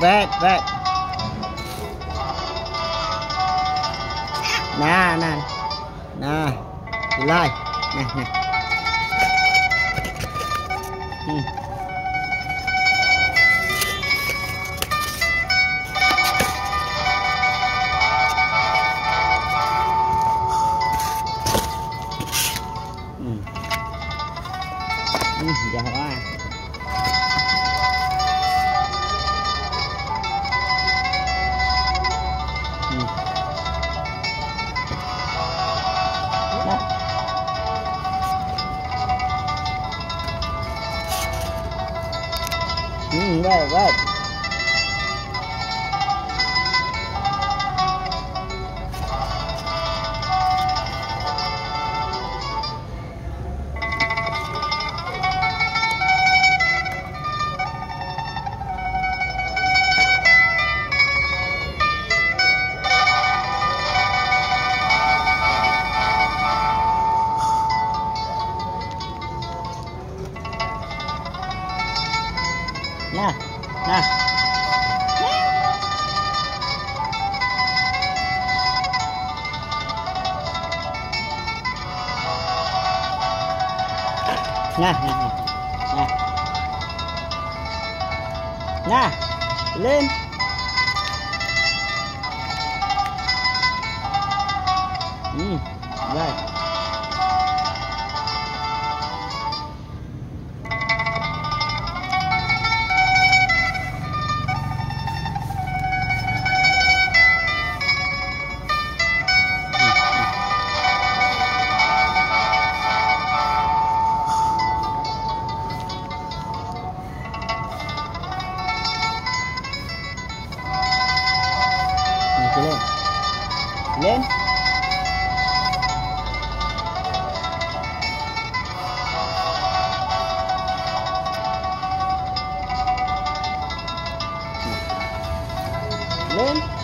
vết vết nè nè nè lại. Nè nè ừ. Ừ. Ừ, dạ quá. Ừ, vậy nè nè. Nè nè nè nè. Nè lên. Ừ. bom?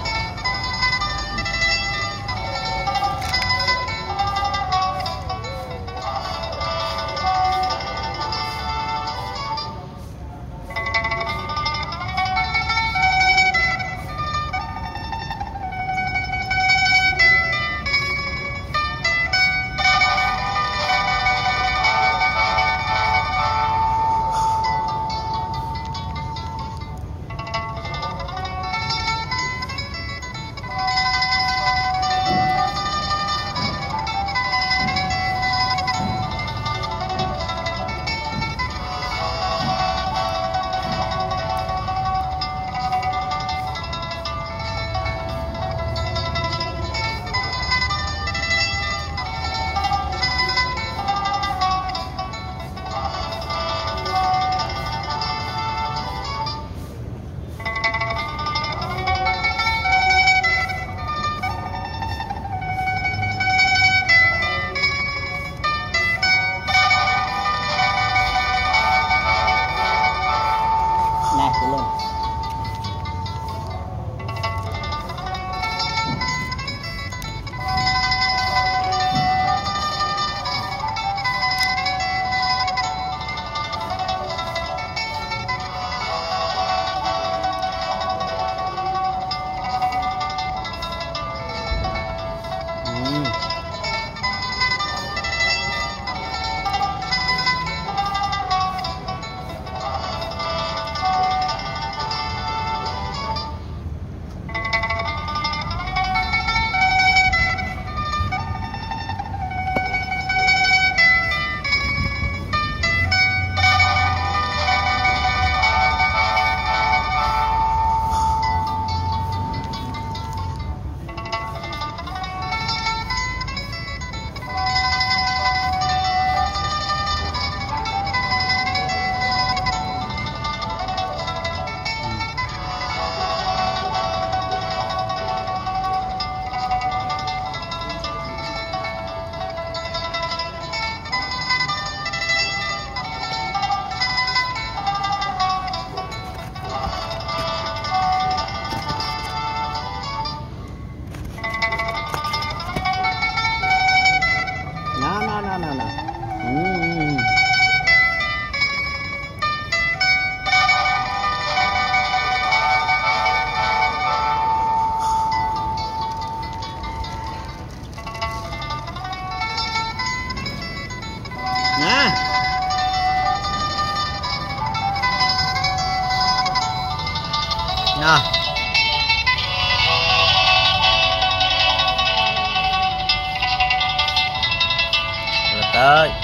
Nha. Rồi tới.